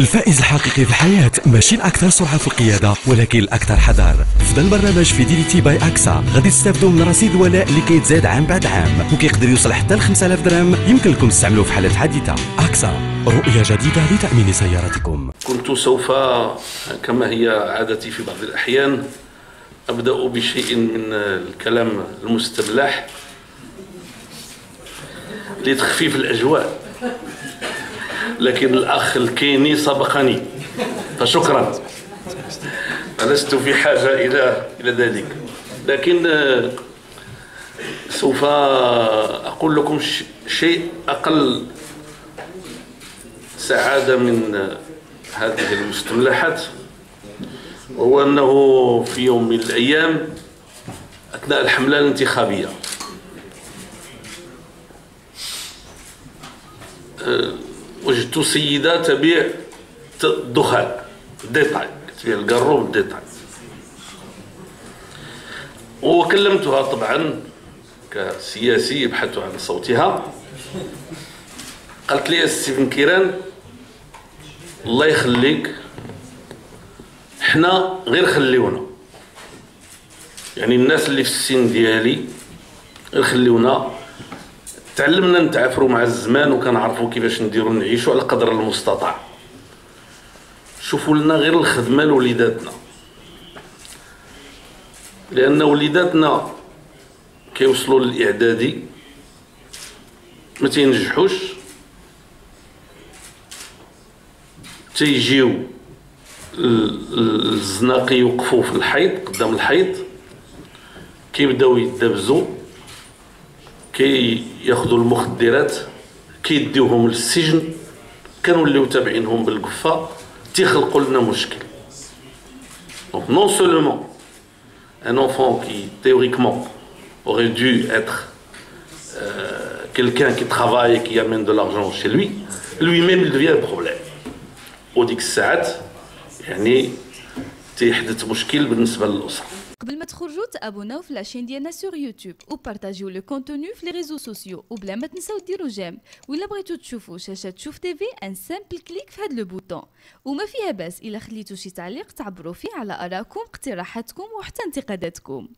الفائز الحقيقي في الحياة ماشي الأكثر سرعة في القيادة ولكن الأكثر حذر في البرنامج fidélité by AXA. غادي تستافدوا من رصيد ولاء اللي كيتزاد عام بعد عام. وكيقدر يوصل حتى ل 5000 درهم. يمكن لكم تستعملوه في حالات حادثة AXA رؤية جديدة لتأمين سيارتكم. كنت سوف كما هي عادتي في بعض الأحيان أبدأ بشيء من الكلام المستملح لتخفيف الأجواء. لكن الأخ الكيني سبقني. فشكرا. لست في حاجة إلى إلى ذلك. لكن آه، سوف أقول لكم شيء أقل سعادة من آه، هذه المستملحات وهو أنه في يوم من الأيام أثناء الحملة الانتخابية. وجدت سيدة تبيع الدخان détail تبيع الگارو détail وكلمتها طبعا كسياسي يبحث عن صوتها. قالت لي أسي بنكيران الله يخليك حنا غير خليونا. يعني الناس اللي في السن ديالي غير خليونا. تعلمنا نتعافروا مع الزمان وكنعرفوا كيفاش نديروا نعيشوا على قدر المستطاع. شوفوا لنا غير الخدمة لوليداتنا. لأن وليداتنا كيوصلوا للإعدادي ما تينجحوش تيجيو الزناقي يوقفوا في الحيط قدام الحيط كيبداو يدبزوا. كياخذوا كي المخدرات كيديوهم للسجن كنوليو تابعينهم بالقفة تيخلقوا لنا مشكل. donc non seulement un enfant qui théoriquement aurait dû être quelqu'un qui travaille qui amène de l'argent chez lui lui-même devient problème وديك الساعات يعني تيحدث مشكل بالنسبة للأسرة. قبل ما تخرجوا تابوناو في la chaîne ديالنا sur YouTube وبارطاجيو le contenu في les réseaux sociaux وبلا ما تنساو ديروا j'aime. ولا بغيتو تشوفوا شاشة شوف تيفي un simple clic في هذا le bouton. وما فيها باس إلا خليتو شي تعليق تعبروا فيه على ارائكم اقتراحاتكم وحتى انتقاداتكم.